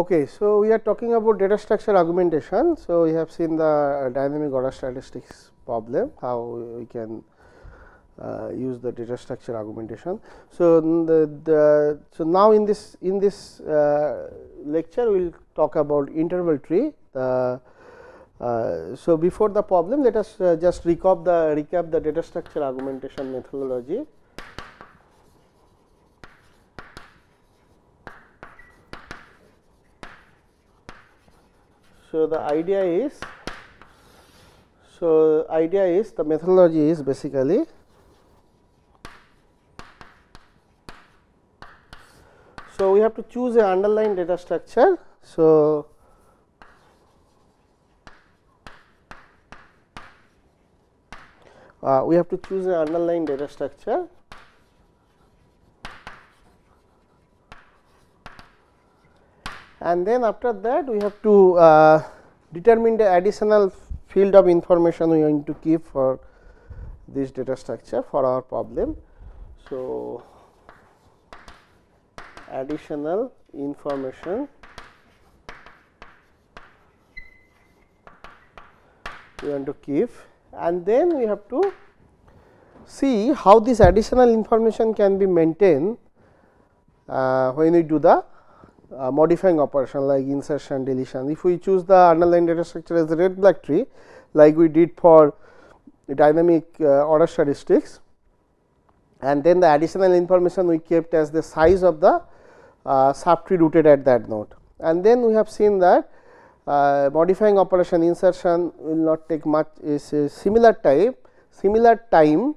Okay, so we are talking about data structure augmentation. So we have seen the dynamic order statistics problem, how we can uh, use the data structure augmentation. So the, the so now in this in this uh, lecture we will talk about interval tree. The uh, so before the problem, let us uh, just recap the recap the data structure augmentation methodology. So, the idea is so idea is the methodology is basically so we have to choose a underlying data structure. So, uh, we have to choose an underlying data structure and then after that we have to uh, determine the additional field of information we want to keep for this data structure for our problem. So, additional information we want to keep and then we have to see how this additional information can be maintained uh, when we do the uh, modifying operation like insertion deletion. If we choose the underlying data structure as a red black tree like we did for dynamic uh, order statistics and then the additional information we kept as the size of the uh, subtree rooted at that node. And then we have seen that uh, modifying operation insertion will not take much is a similar type similar time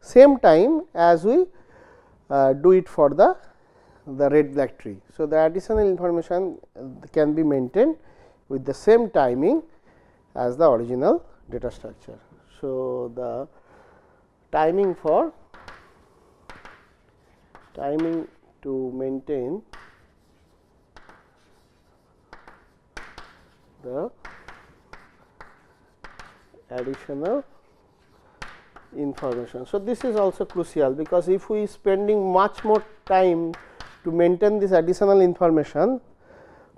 same time as we uh, do it for the the red black tree. So, the additional information can be maintained with the same timing as the original data structure. So, the timing for timing to maintain the additional information. So, this is also crucial because if we spending much more time to maintain this additional information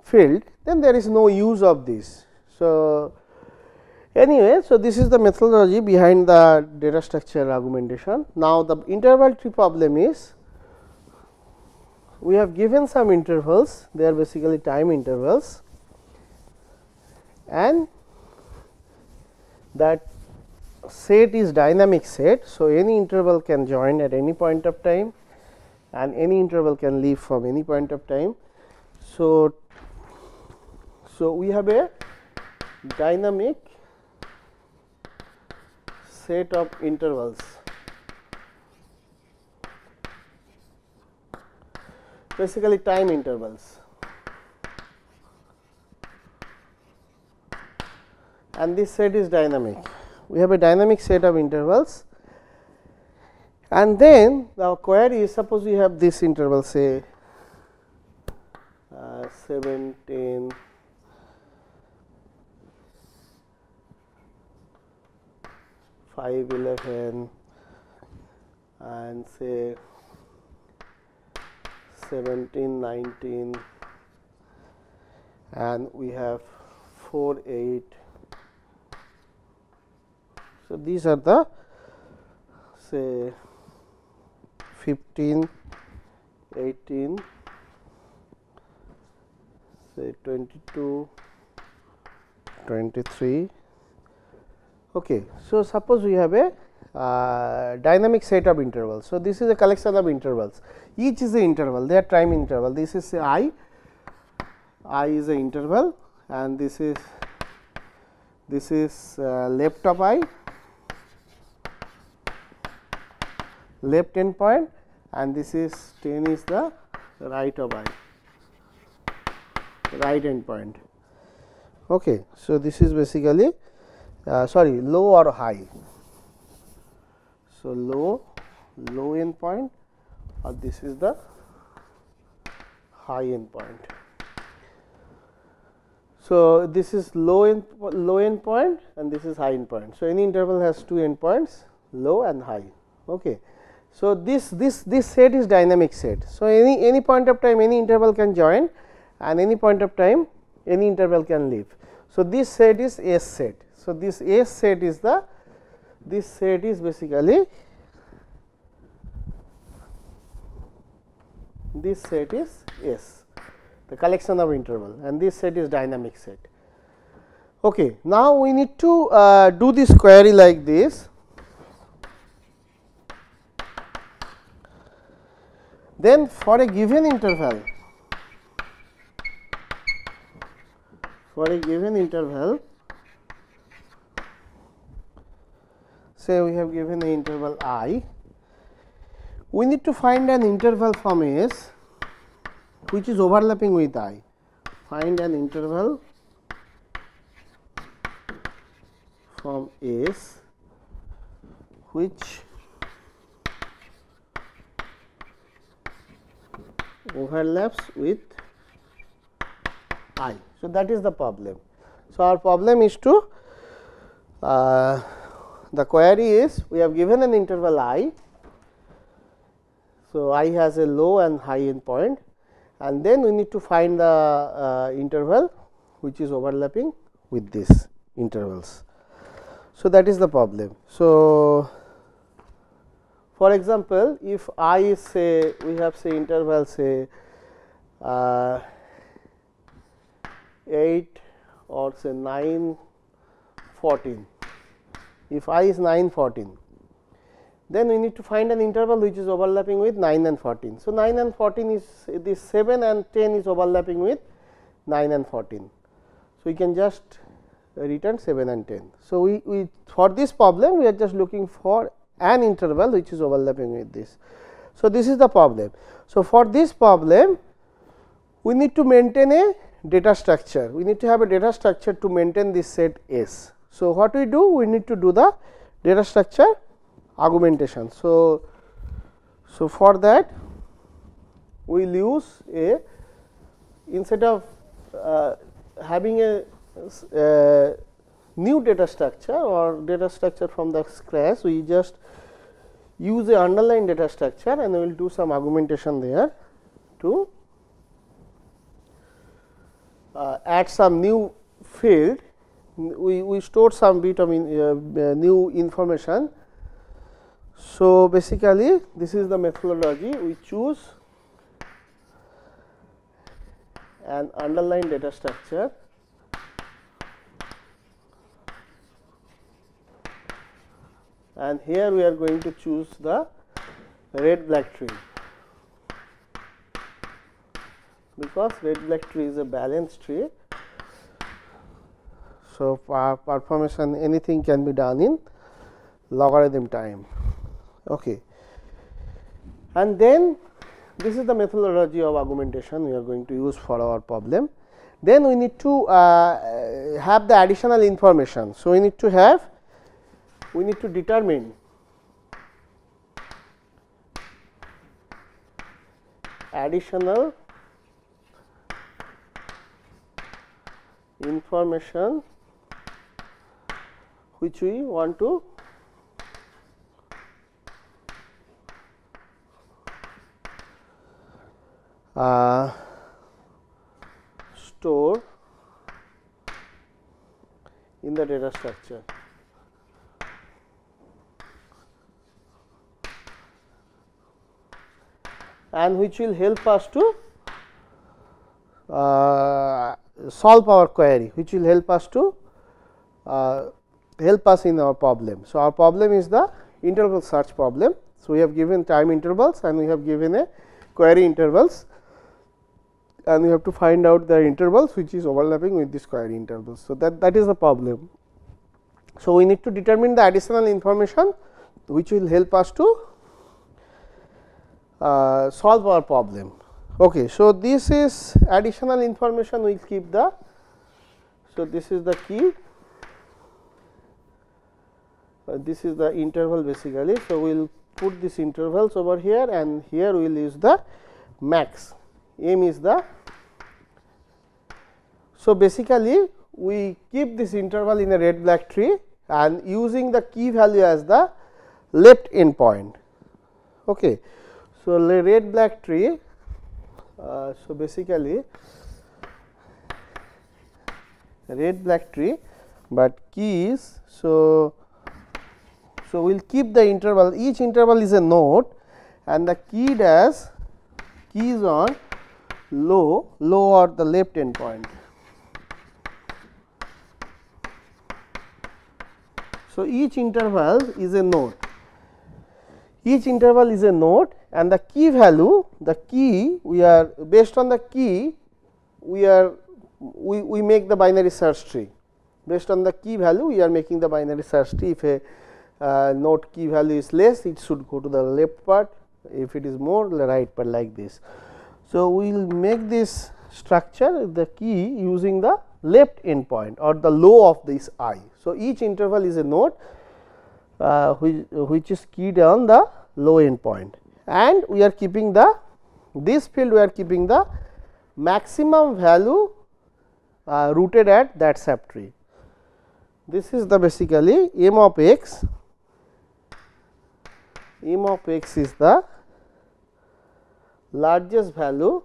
field then there is no use of this. So, anyway, so this is the methodology behind the data structure augmentation. Now, the interval tree problem is we have given some intervals they are basically time intervals and that set is dynamic set. So, any interval can join at any point of time and any interval can leave from any point of time. So, so we have a dynamic set of intervals basically time intervals and this set is dynamic. We have a dynamic set of intervals and then the query is suppose we have this interval say uh, 17 5 11 and say 17 19 and we have 4 8 so these are the say 15, 18, say 22, 23. Okay. So, suppose we have a uh, dynamic set of intervals. So, this is a collection of intervals each is a interval they are time interval this is i, i is a interval and this is this is uh, left of i left end point and this is 10 is the right of i right end point. Okay. So, this is basically uh, sorry low or high. So, low low end point or this is the high end point. So, this is low end low end point and this is high end point. So, any interval has two end points low and high. Okay. So, this this this set is dynamic set. So, any any point of time any interval can join and any point of time any interval can leave. So, this set is S set. So, this S set is the this set is basically this set is S the collection of interval and this set is dynamic set. Okay. Now, we need to uh, do this query like this. Then for a given interval, for a given interval, say we have given the interval i, we need to find an interval from S which is overlapping with i. Find an interval from S which overlaps with i. So, that is the problem. So, our problem is to uh, the query is we have given an interval i. So, i has a low and high end point and then we need to find the uh, interval which is overlapping with these intervals. So, that is the problem. So, for example, if i is say we have say interval say uh, 8 or say 9 14 if i is 9 14 then we need to find an interval which is overlapping with 9 and 14. So, 9 and 14 is this 7 and 10 is overlapping with 9 and 14. So, we can just return 7 and 10. So, we, we for this problem we are just looking for an interval which is overlapping with this. So, this is the problem. So, for this problem we need to maintain a data structure, we need to have a data structure to maintain this set S. So, what we do? We need to do the data structure augmentation. So, so for that we will use a instead of uh, having a uh, new data structure or data structure from the scratch. We just use a underlying data structure and we will do some augmentation there to uh, add some new field. We, we stored some bit of in, uh, new information. So, basically this is the methodology. We choose an underlying data structure and here we are going to choose the red black tree because red black tree is a balanced tree. So, for performation anything can be done in logarithm time. Okay. And then this is the methodology of augmentation we are going to use for our problem. Then we need to uh, have the additional information. So, we need to have we need to determine additional information which we want to uh, store in the data structure. And which will help us to uh, solve our query which will help us to uh, help us in our problem. So, our problem is the interval search problem. So, we have given time intervals and we have given a query intervals and we have to find out the intervals which is overlapping with this query intervals. So, that, that is the problem. So, we need to determine the additional information which will help us to uh, solve our problem. Okay, so this is additional information we will keep the. So, this is the key. Uh, this is the interval basically. So, we will put these intervals over here and here we will use the max m is the. So, basically we keep this interval in a red black tree and using the key value as the left endpoint. Okay. So, red black tree uh, so, basically red black tree, but keys. So, so we will keep the interval each interval is a node and the key dash keys on low low or the left end point. So, each interval is a node each interval is a node and the key value the key we are based on the key we are we, we make the binary search tree based on the key value we are making the binary search tree if a uh, node key value is less it should go to the left part if it is more the right part like this. So, we will make this structure the key using the left endpoint or the low of this i. So, each interval is a node uh, which, which is keyed on the low endpoint and we are keeping the this field we are keeping the maximum value uh, rooted at that subtree. This is the basically m of x, m of x is the largest value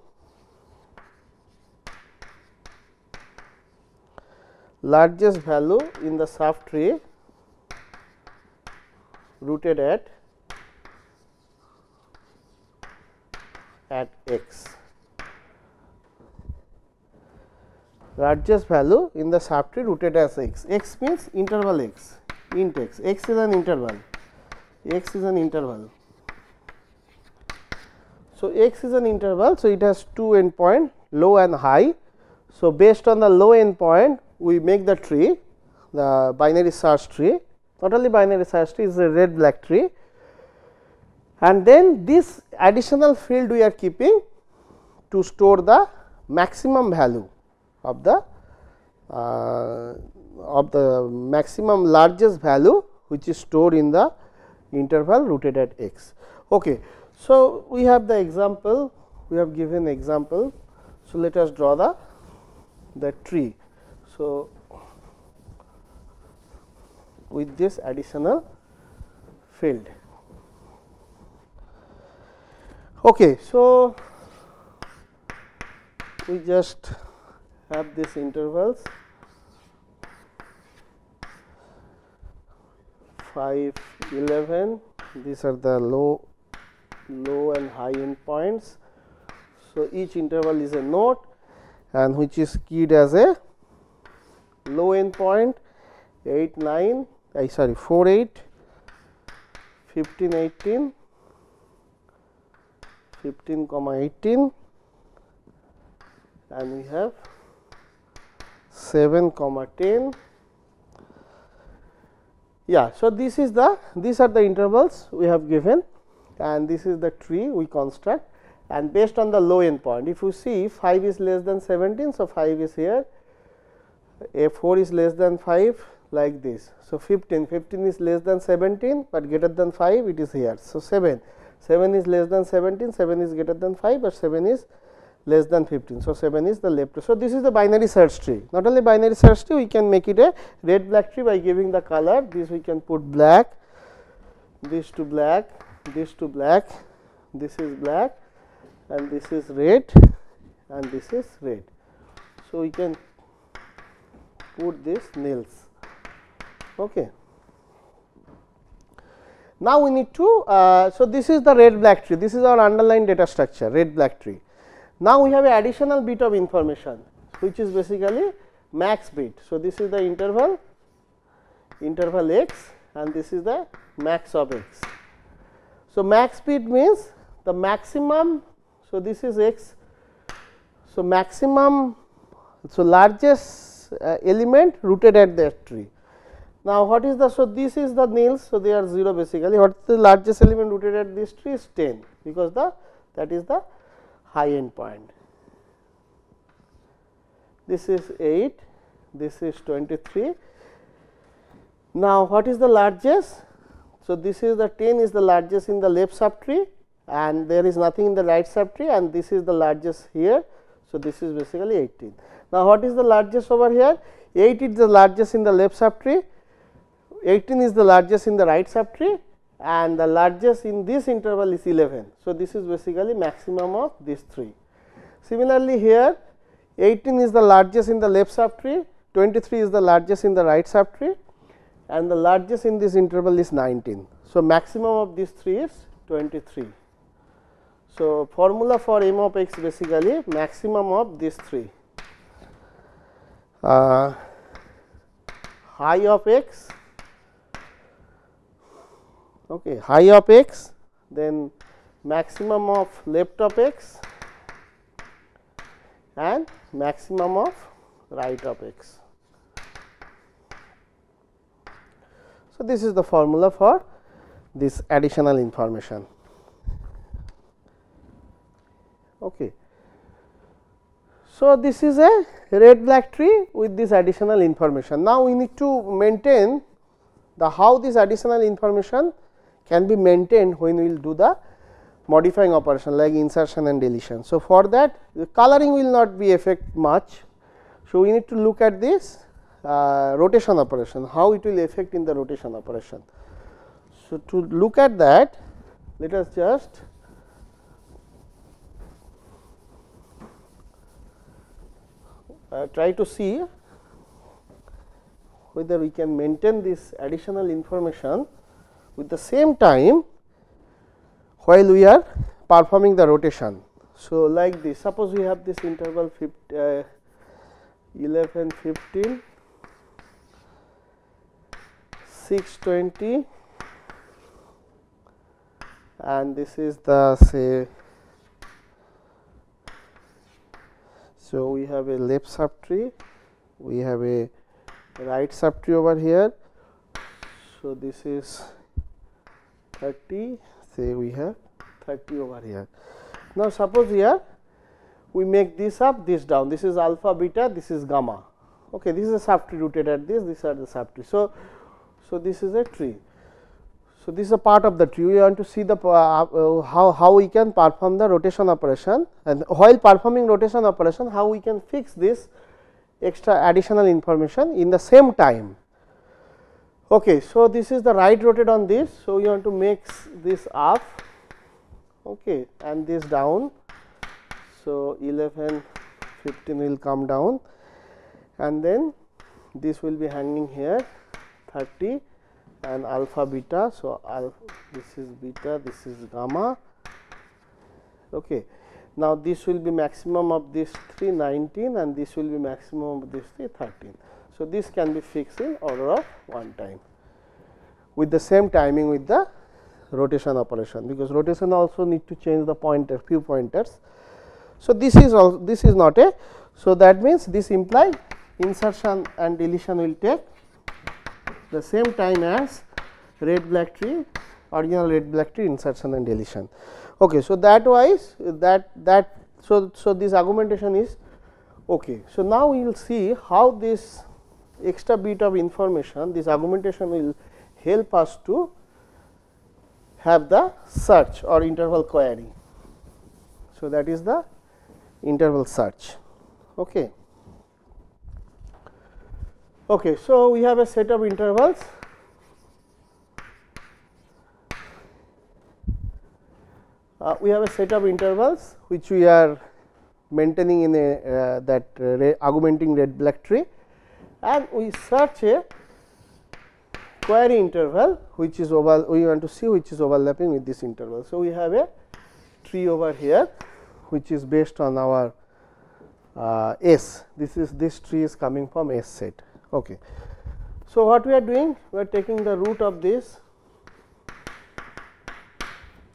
largest value in the subtree rooted at at x. Largest value in the subtree rooted as x. x means interval x int x. x is an interval. x is an interval. So x is an interval so it has two endpoint low and high. So based on the low endpoint we make the tree the binary search tree. Not only binary search tree is a red black tree and then this additional field we are keeping to store the maximum value of the uh, of the maximum largest value which is stored in the interval rooted at x. Okay. So, we have the example we have given example. So, let us draw the the tree. So, with this additional field. Okay, so we just have these intervals. 5 11 these are the low low and high end points. So each interval is a node and which is keyed as a low end point 8 9 I sorry 4 8 15 18 15 comma 18 and we have 7 comma 10 yeah so this is the these are the intervals we have given. And this is the tree we construct. And based on the low end point if you see 5 is less than 17 so 5 is here. A 4 is less than 5 like this. So 15 15 is less than 17 but greater than 5 it is here. So 7 7 is less than 17, 7 is greater than 5, but 7 is less than 15. So, 7 is the left. So, this is the binary search tree. Not only binary search tree, we can make it a red black tree by giving the color. This we can put black, this to black, this to black, this is black, and this is red, and this is red. So, we can put this nils. Okay. Now, we need to, uh, so this is the red black tree, this is our underlying data structure red black tree. Now, we have an additional bit of information which is basically max bit. So, this is the interval interval x and this is the max of x. So, max bit means the maximum, so this is x. So, maximum, so largest uh, element rooted at that tree. Now, what is the so this is the nils so they are 0 basically what is the largest element rooted at this tree is 10 because the that is the high end point. This is 8 this is 23. Now, what is the largest? So, this is the 10 is the largest in the left subtree and there is nothing in the right subtree and this is the largest here. So, this is basically 18. Now, what is the largest over here? 8 is the largest in the left subtree 18 is the largest in the right subtree and the largest in this interval is 11. So, this is basically maximum of these 3. Similarly, here 18 is the largest in the left subtree 23 is the largest in the right subtree and the largest in this interval is 19. So, maximum of these 3 is 23. So, formula for m of x basically maximum of these 3 uh, high of x okay, high of x then maximum of left of x and maximum of right of x. So, this is the formula for this additional information. Okay. So, this is a red black tree with this additional information. Now, we need to maintain the how this additional information can be maintained when we will do the modifying operation like insertion and deletion. So, for that the coloring will not be affect much. So, we need to look at this uh, rotation operation how it will affect in the rotation operation. So, to look at that let us just uh, try to see whether we can maintain this additional information with the same time while we are performing the rotation. So, like this suppose we have this interval 50, uh, 11 15 620 and this is the say so we have a left subtree we have a right subtree over here so this is 30 say we have 30 over here. Now, suppose here we make this up this down this is alpha beta this is gamma okay this is rooted at this these are the subtree. So, so this is a tree. So, this is a part of the tree we want to see the uh, uh, how, how we can perform the rotation operation and while performing rotation operation how we can fix this extra additional information in the same time Okay, so this is the right rotate on this. So, you want to mix this up okay, and this down. So, 11 15 will come down and then this will be hanging here 30 and alpha beta. So, alpha, this is beta this is gamma. Okay. Now, this will be maximum of this 3 19 and this will be maximum of this 3 13. So, this can be fixed in order of one time with the same timing with the rotation operation because rotation also need to change the pointer few pointers. So, this is all this is not a so that means this imply insertion and deletion will take the same time as red black tree original red black tree insertion and deletion. Okay, so that wise that that so so this augmentation is okay. So now we will see how this extra bit of information this augmentation will help us to have the search or interval query. So, that is the interval search. Okay. Okay, so, we have a set of intervals uh, we have a set of intervals which we are maintaining in a uh, that uh, augmenting red black tree and we search a query interval which is over we want to see which is overlapping with this interval. So, we have a tree over here which is based on our uh, S this is this tree is coming from S set. Okay. So, what we are doing we are taking the root of this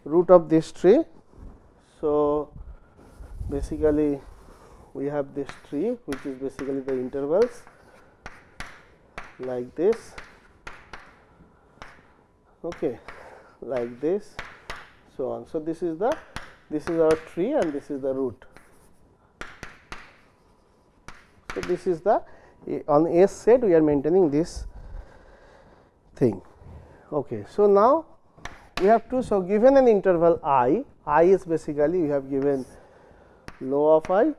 root of this tree. So, basically we have this tree which is basically the intervals like this. Okay like this so on. So this is the this is our tree and this is the root. So this is the eh, on s set we are maintaining this thing. Okay so now we have to so given an interval i i is basically we have given low of i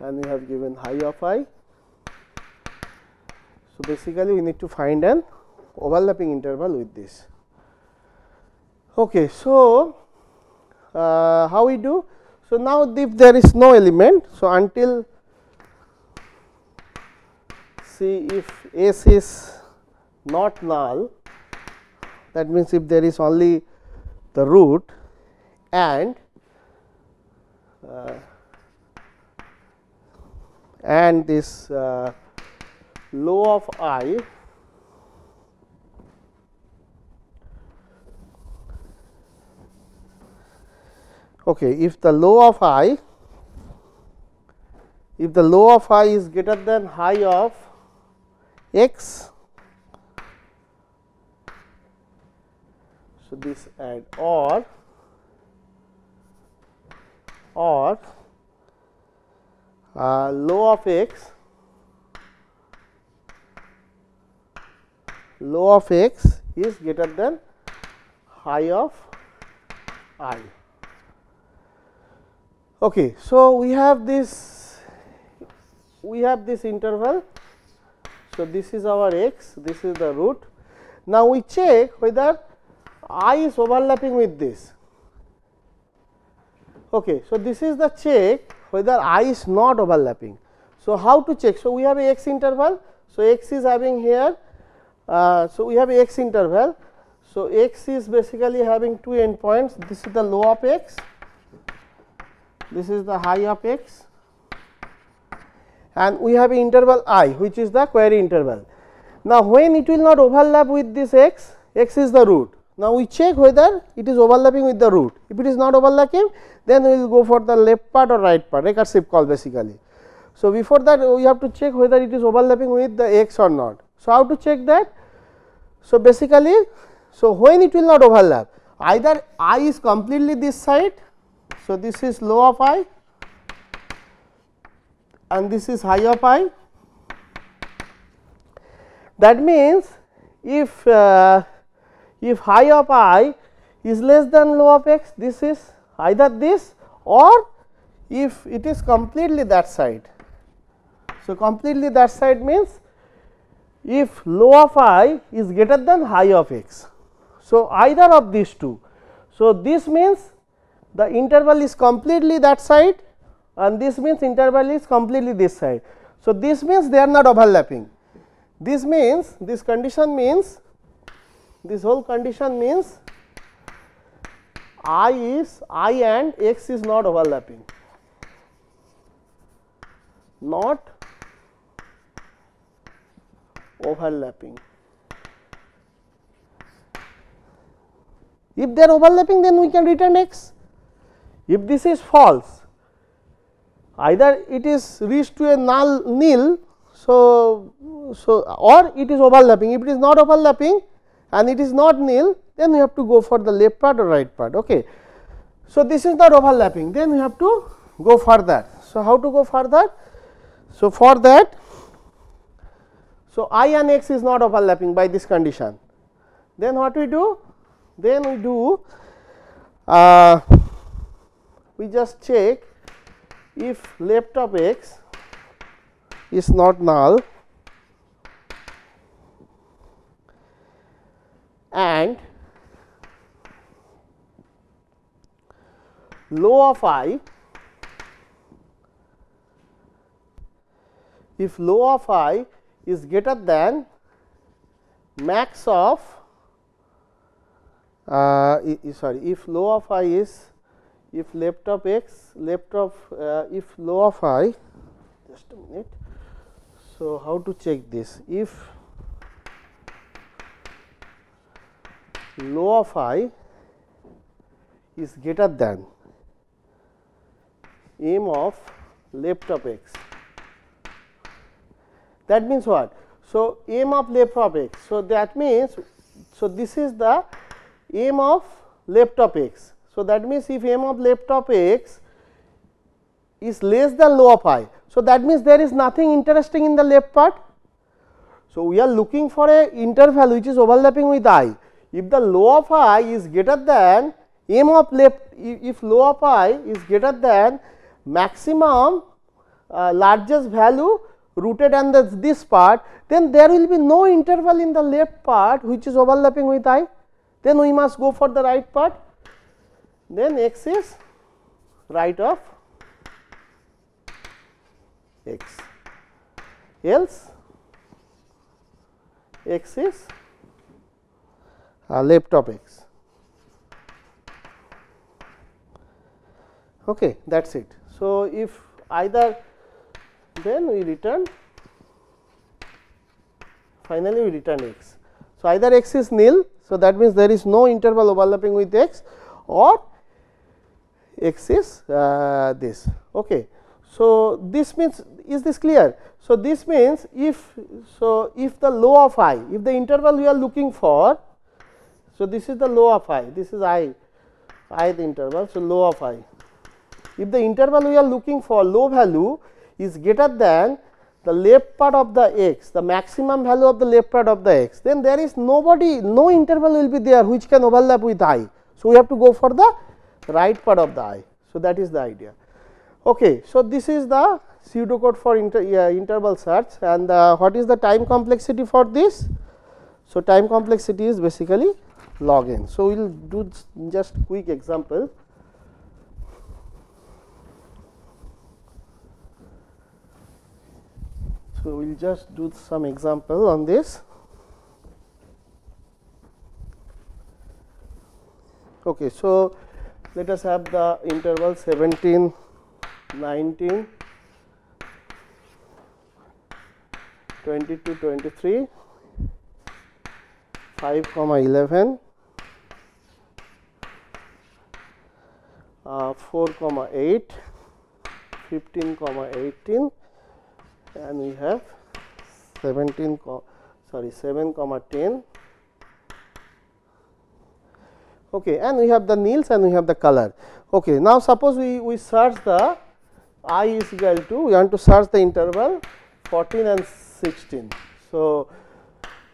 and we have given high of i so, basically we need to find an overlapping interval with this. Okay, so, uh, how we do? So, now if there is no element, so until see if S is not null that means if there is only the root and uh, and this uh, low of i okay if the low of i if the low of i is greater than high of x so this and or or uh, low of x low of x is greater than high of i. Okay, so we have this we have this interval. So, this is our x, this is the root. Now, we check whether i is overlapping with this. Okay, so, this is the check whether i is not overlapping. So, how to check? So, we have a x interval. So, x is having here. Uh, so, we have x interval. So, x is basically having two endpoints. This is the low of x, this is the high of x and we have interval i which is the query interval. Now, when it will not overlap with this x, x is the root. Now, we check whether it is overlapping with the root. If it is not overlapping, then we will go for the left part or right part recursive call basically. So, before that we have to check whether it is overlapping with the x or not. So, how to check that? So, basically, so when it will not overlap either i is completely this side. So, this is low of i and this is high of i. That means, if uh, if high of i is less than low of x, this is either this or if it is completely that side. So, completely that side means if low of i is greater than high of x. So, either of these two. So, this means the interval is completely that side and this means interval is completely this side. So, this means they are not overlapping. This means this condition means this whole condition means i is i and x is not overlapping not overlapping. If they are overlapping then we can return x. If this is false either it is reached to a null nil so so or it is overlapping. If it is not overlapping and it is not nil then we have to go for the left part or right part. Okay. So this is not overlapping. Then we have to go further. So how to go further? So for that so i and x is not overlapping by this condition. Then what we do? Then we do uh, we just check if left of x is not null and low of i if low of i is greater than max of uh, sorry if low of i is if left of x left of uh, if low of i just a minute. So, how to check this if low of i is greater than m of left of x that means what so m of left of x so that means so this is the m of left of x so, that means if m of left of x is less than low of i. So, that means there is nothing interesting in the left part. So, we are looking for a interval which is overlapping with i. If the low of i is greater than m of left, if low of i is greater than maximum uh, largest value rooted and this part, then there will be no interval in the left part which is overlapping with i. Then we must go for the right part then x is right of x else x is uh, left of x. Okay, that is it. So, if either then we return finally we return x. So, either x is nil. So, that means there is no interval overlapping with x or x is uh, this. Okay. So, this means is this clear? So, this means if so if the low of i if the interval we are looking for. So, this is the low of i this is i i the interval. So, low of i if the interval we are looking for low value is greater than the left part of the x, the maximum value of the left part of the x, then there is nobody, no interval will be there which can overlap with i. So, we have to go for the right part of the i. So, that is the idea. Okay, so, this is the pseudocode for inter, uh, interval search and uh, what is the time complexity for this? So, time complexity is basically log n. So, we will do just quick example. So, we will just do some example on this. Okay, so let us have the interval 17, 19, 22, 23, 5 comma 11, uh, 4 comma 8, 15 comma 18 and we have 17 sorry 7 comma 10 okay and we have the nils and we have the color. Okay now suppose we we search the i is equal to we want to search the interval 14 and 16 so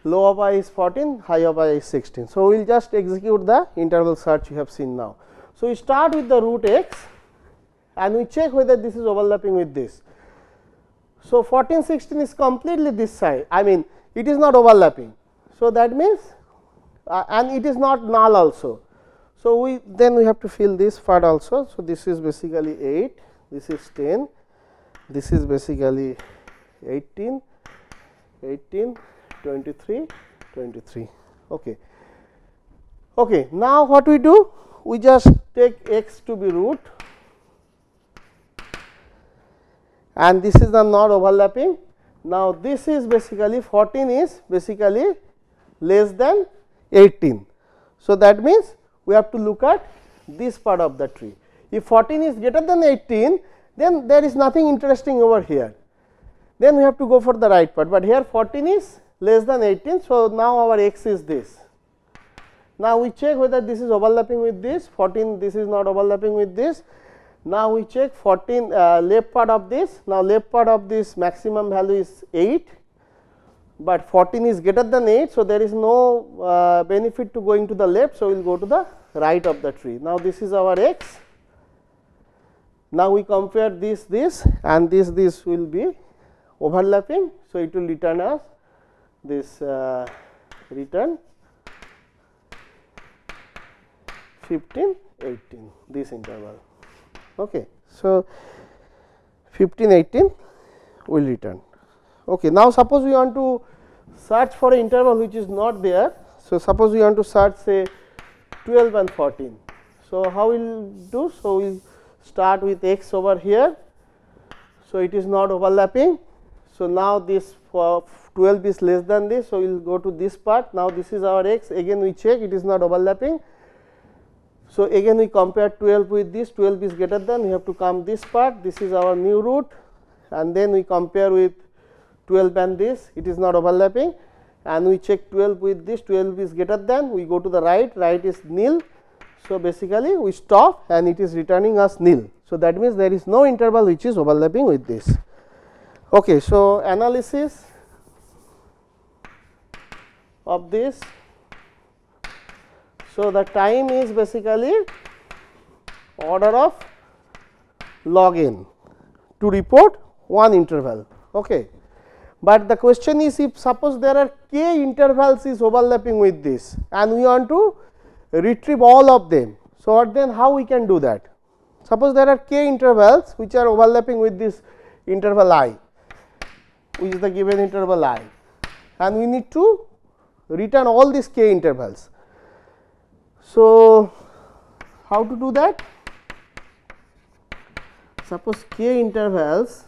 low of i is 14 high of i is 16 so we will just execute the interval search you have seen now. So we start with the root x and we check whether this is overlapping with this so, 14 16 is completely this side I mean it is not overlapping. So, that means uh, and it is not null also. So, we then we have to fill this part also. So, this is basically 8 this is 10 this is basically 18 18 23 23 okay okay now what we do we just take x to be root and this is the not overlapping. Now, this is basically 14 is basically less than 18. So, that means we have to look at this part of the tree. If 14 is greater than 18, then there is nothing interesting over here. Then we have to go for the right part, but here 14 is less than 18. So, now our x is this. Now, we check whether this is overlapping with this 14, this is not overlapping with this now, we check 14 uh, left part of this. Now, left part of this maximum value is 8, but 14 is greater than 8. So, there is no uh, benefit to going to the left. So, we will go to the right of the tree. Now, this is our x. Now, we compare this this and this this will be overlapping. So, it will return us this uh, return 15 18 this interval. Okay. So, 15 18 will return. Okay. Now, suppose we want to search for an interval which is not there. So, suppose we want to search say 12 and 14. So, how we will do? So, we will start with x over here. So, it is not overlapping. So, now this for 12 is less than this. So, we will go to this part. Now, this is our x again we check it is not overlapping. So, again we compare 12 with this 12 is greater than we have to come this part this is our new root and then we compare with 12 and this it is not overlapping and we check 12 with this 12 is greater than we go to the right right is nil. So, basically we stop and it is returning us nil. So, that means there is no interval which is overlapping with this. Okay, so, analysis of this so, the time is basically order of log n to report one interval. Okay. But the question is if suppose there are k intervals is overlapping with this and we want to retrieve all of them. So, what then how we can do that? Suppose there are k intervals which are overlapping with this interval i which is the given interval i and we need to return all these k intervals. So, how to do that? Suppose k intervals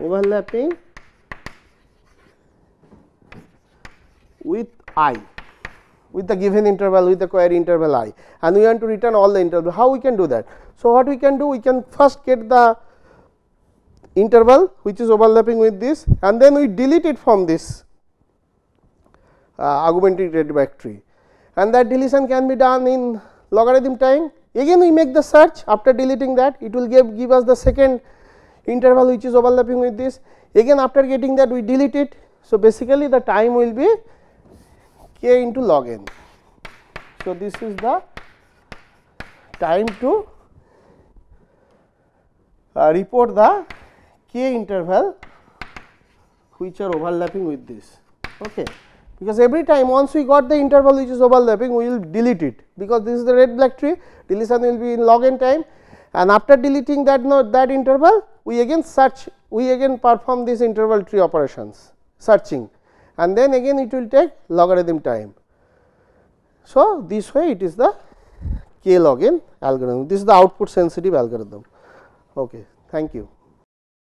overlapping with i with the given interval with the query interval i and we want to return all the interval how we can do that? So what we can do we can first get the interval which is overlapping with this and then we delete it from this augmented black tree and that deletion can be done in logarithm time. Again we make the search. After deleting that it will give give us the second interval which is overlapping with this. Again after getting that we delete it. So basically the time will be k into log n. So, this is the time to uh, report the k interval which are overlapping with this. Okay because every time once we got the interval which is overlapping we will delete it because this is the red black tree deletion will be in log n time and after deleting that node that interval we again search we again perform this interval tree operations searching and then again it will take logarithm time. So, this way it is the k log n algorithm this is the output sensitive algorithm. Okay. Thank you.